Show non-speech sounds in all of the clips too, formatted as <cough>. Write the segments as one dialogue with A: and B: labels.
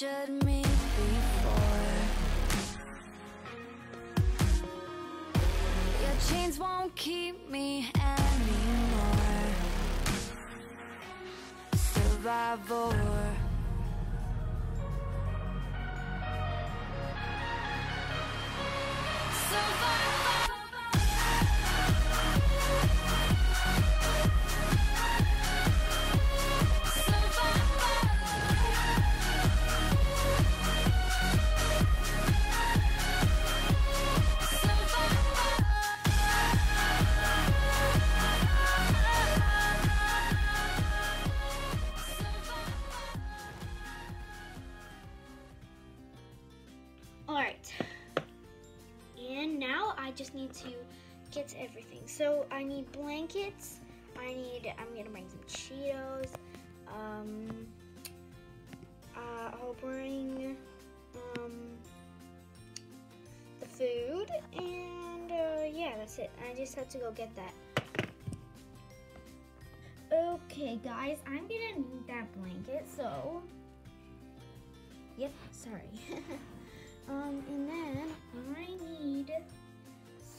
A: pressured me before. Your chains won't keep me anymore. Survivor.
B: Need to get everything. So I need blankets. I need, I'm gonna bring some Cheetos. Um, uh, I'll bring um, the food. And uh, yeah, that's it. I just have to go get that. Okay, guys, I'm gonna need that blanket. So, yep, sorry. <laughs> Um, and then I need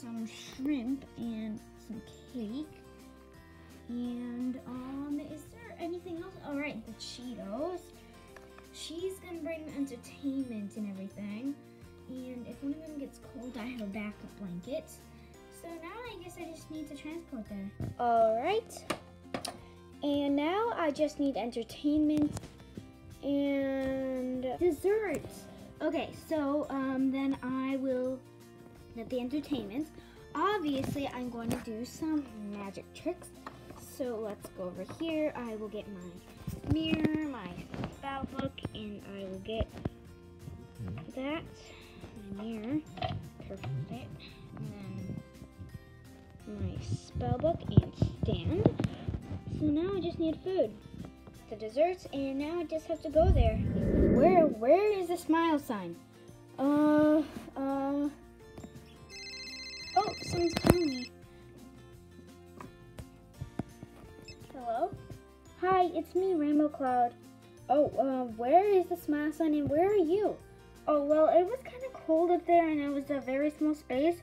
B: some shrimp and some cake. And um, is there anything else? All right, the Cheetos. She's gonna bring entertainment and everything. And if one of them gets cold, I have a backup blanket. So now I guess I just need to transport there. All right. And now I just need entertainment and desserts. Okay, so um, then I will get the entertainment. Obviously, I'm going to do some magic tricks. So let's go over here. I will get my mirror, my spell book, and I will get that, my mirror, perfect, and then my spell book and stand. So now I just need food the desserts, and now I just have to go there. Where, where is the smile sign? Uh, uh. It's me, Rainbow Cloud. Oh, uh, where is the smile sign, and where are you? Oh, well, it was kind of cold up there, and it was a very small space,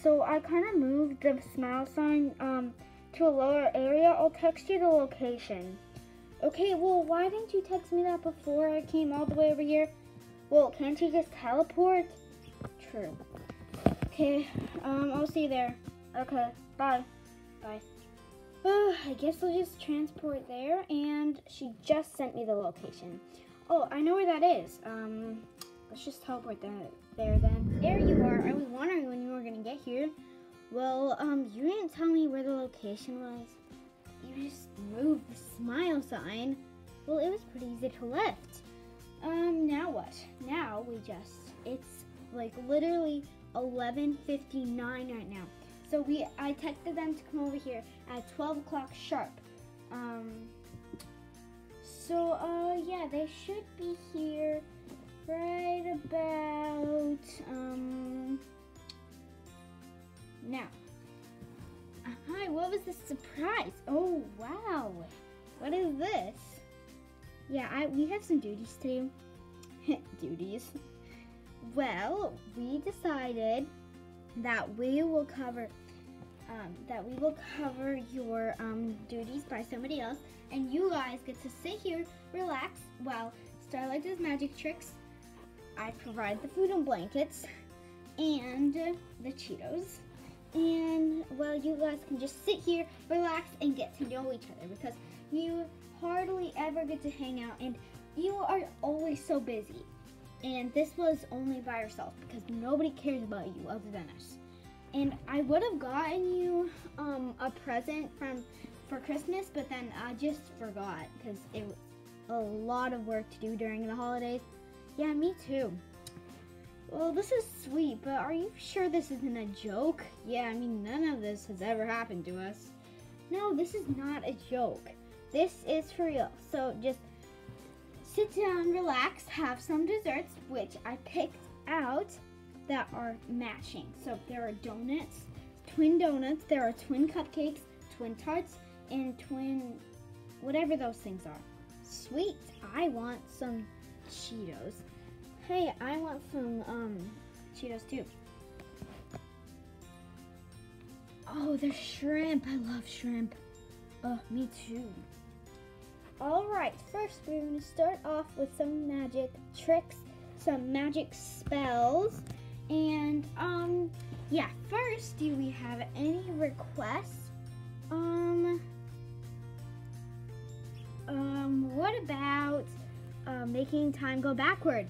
B: so I kind of moved the smile sign, um, to a lower area. I'll text you the location. Okay, well, why didn't you text me that before I came all the way over here? Well, can't you just teleport? True. Okay, um, I'll see you there. Okay, bye. Bye. Uh, <sighs> I guess I'll just transport there, and she just sent me the location. Oh, I know where that is. Um, let's just teleport that there then. There you are. I was wondering when you were gonna get here. Well, um, you didn't tell me where the location was you just moved the smile sign. Well, it was pretty easy to lift. Um, now what? Now we just, it's like literally 11.59 right now. So we, I texted them to come over here at 12 o'clock sharp. Um, so, uh, yeah, they should be here right about, um, now. Hi, what was the surprise? Oh, wow. What is this? Yeah, I, we have some duties to do. <laughs> duties. Well, we decided that we will cover um, that we will cover your um, duties by somebody else, and you guys get to sit here, relax, while Starlight does magic tricks. I provide the food and blankets, and the Cheetos. And well you guys can just sit here relax and get to know each other because you hardly ever get to hang out and you are always so busy. And this was only by yourself because nobody cares about you other than us and I would have gotten you um, a present from for Christmas but then I just forgot because it was a lot of work to do during the holidays yeah me too well, this is sweet, but are you sure this isn't a joke? Yeah, I mean, none of this has ever happened to us. No, this is not a joke. This is for real. So just sit down, relax, have some desserts, which I picked out that are matching. So there are donuts, twin donuts, there are twin cupcakes, twin tarts, and twin whatever those things are. Sweet. I want some Cheetos. Hey, I want some um Cheetos too. Oh, there's shrimp. I love shrimp. Oh, me too. All right, first we're going to start off with some magic tricks, some magic spells, and um, yeah. First, do we have any requests? Um, um, what about uh, making time go backward?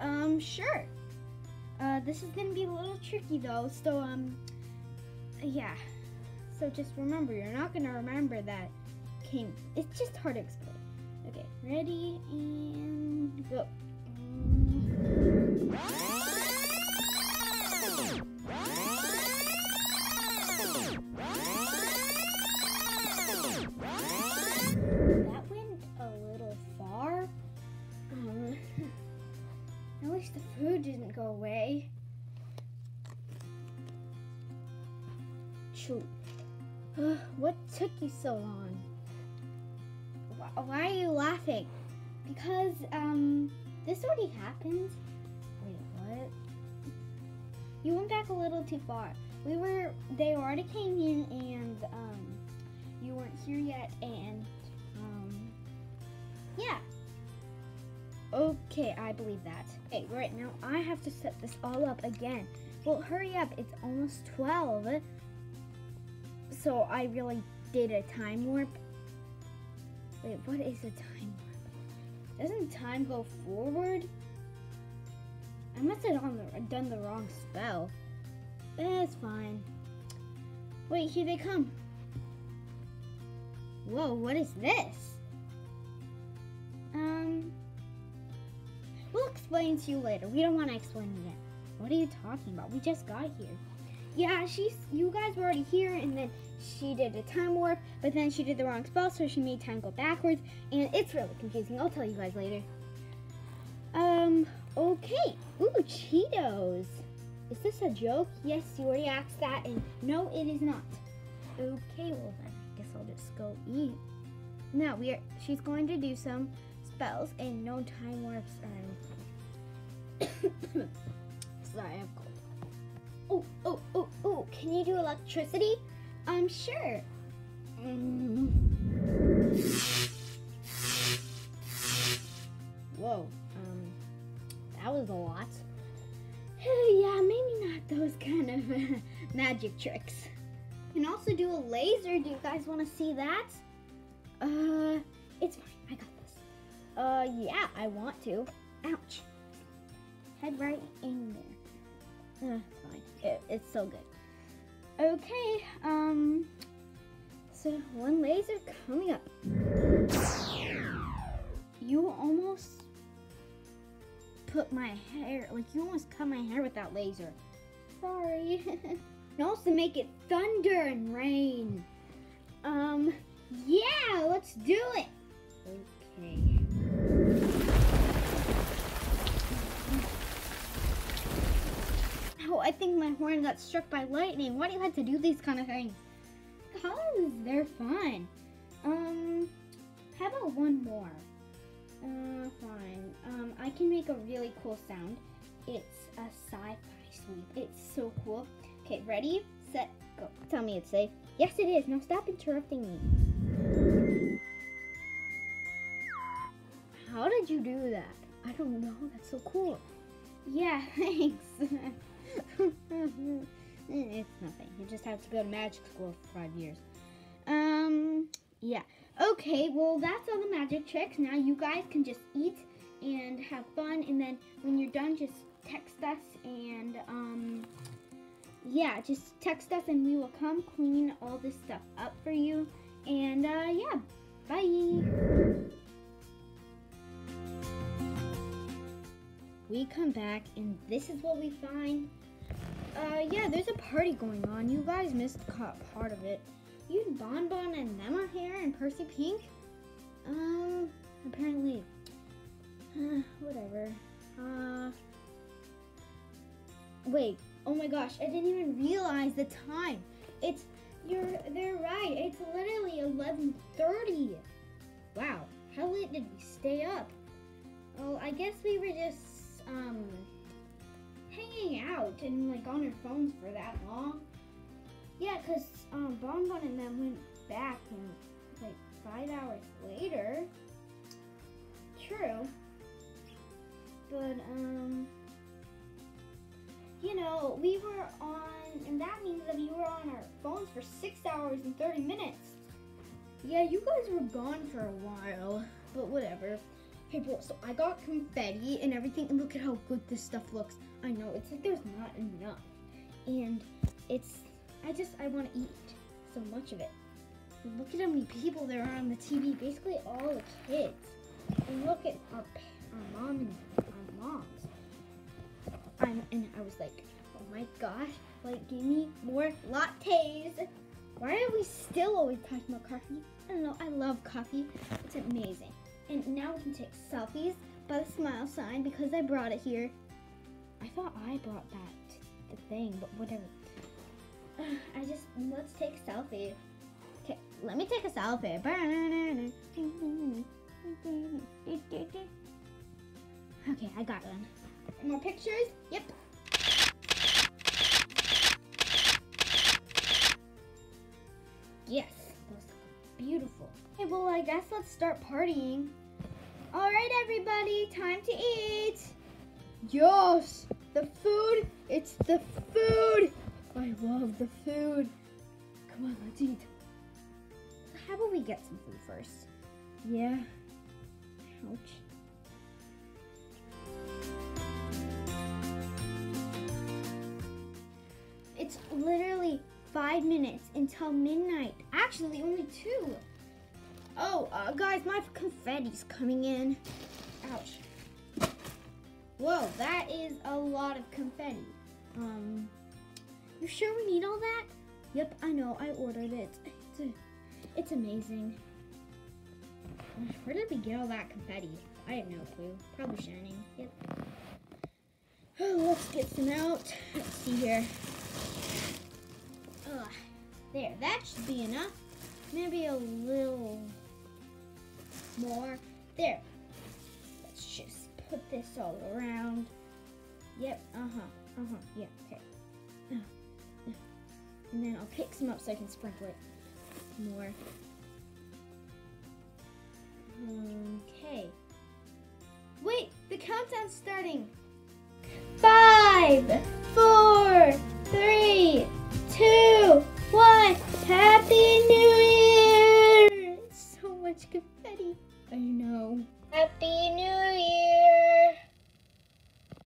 B: Um, sure. Uh, this is gonna be a little tricky though, so um, yeah. So just remember, you're not gonna remember that came. It's just hard to explain. Okay, ready and go. Didn't go away. Shoot. what took you so long? Why, why are you laughing? Because, um, this already happened. Wait, what? You went back a little too far. We were, they already came in and, um, you weren't here yet and, um, yeah. Okay, I believe that. Okay, right now I have to set this all up again. Well, hurry up, it's almost 12. So I really did a time warp. Wait, what is a time warp? Doesn't time go forward? I must have the, done the wrong spell. That's fine. Wait, here they come. Whoa, what is this? Explain to you later. We don't want to explain it yet. What are you talking about? We just got here. Yeah, she's. You guys were already here, and then she did a time warp, but then she did the wrong spell, so she made time go backwards, and it's really confusing. I'll tell you guys later. Um. Okay. Ooh, Cheetos. Is this a joke? Yes, you already asked that, and no, it is not. Okay, well then, I guess I'll just go eat. Now we are. She's going to do some spells and no time warps anything. <coughs> Sorry, I have cold. Oh, oh, oh, oh! Can you do electricity? I'm um, sure. Mm. Whoa. Um, that was a lot. <sighs> yeah, maybe not those kind of magic tricks. Can also do a laser. Do you guys want to see that? Uh, it's fine. I got this. Uh, yeah, I want to. Ouch. Head right in there. Fine. It, it's so good. Okay, um, so one laser coming up. You almost put my hair, like you almost cut my hair with that laser. Sorry. <laughs> and also make it thunder and rain. Um, yeah, let's do it. Okay. Oh, I think my horn got struck by lightning. Why do you have to do these kind of things? Because they're fun. Um, how about one more? Uh, fine. Um, I can make a really cool sound. It's a sci-fi sweep. It's so cool. Okay, ready, set, go. Tell me it's safe. Yes, it is. Now stop interrupting me. How did you do that? I don't know. That's so cool. Yeah, <laughs> thanks. <laughs> <laughs> it's nothing. You just have to go to magic school for five years. Um, yeah. Okay, well, that's all the magic tricks. Now you guys can just eat and have fun. And then when you're done, just text us and, um, yeah, just text us and we will come clean all this stuff up for you. And, uh, yeah, bye. We come back and this is what we find. Uh, yeah, there's a party going on. You guys missed part of it. You and Bon Bon and them are here and Percy Pink? Um, apparently. Uh, <sighs> whatever. Uh, wait. Oh my gosh, I didn't even realize the time. It's, you're, they're right. It's literally 11.30. Wow, how late did we stay up? Well, I guess we were just um hanging out and like on our phones for that long. Yeah, cause um Bonbon and them went back and like five hours later. True. But um you know, we were on and that means that we were on our phones for six hours and thirty minutes. Yeah, you guys were gone for a while, but whatever. Bro, so I got confetti and everything, and look at how good this stuff looks. I know, it's like there's not enough. And it's, I just, I want to eat so much of it. Look at how many people there are on the TV, basically all the kids. And look at our, our mom and our moms. I'm, and I was like, oh my gosh, like, give me more lattes. Why are we still always talking about coffee? I don't know, I love coffee. It's amazing. And now we can take selfies by the smile sign because I brought it here. I thought I brought that, the thing, but whatever. <sighs> I just, let's take a selfie. Okay, let me take a selfie. Okay, I got one. More pictures? Yep. Yes, beautiful. Okay, well, I guess let's start partying. All right, everybody, time to eat. Yes, the food. It's the food. I love the food. Come on, let's eat. How about we get some food first? Yeah. Ouch. It's literally five minutes until midnight. Actually, only two. Oh, uh, guys, my confetti's coming in. Ouch. Whoa, that is a lot of confetti. Um, you sure we need all that? Yep, I know. I ordered it. It's, a, it's amazing. Where did we get all that confetti? I have no clue. Probably shining. Yep. Oh, <sighs> let's get some out. Let's see here. Ugh. There, that should be enough. Maybe a little more. There. Let's just put this all around. Yep, uh-huh, uh-huh, yeah, okay. Uh. And then I'll pick some up so I can sprinkle it more. Okay. Wait, the countdown's starting. Five, four, three, two. Happy New Year! So much confetti. I know. Happy New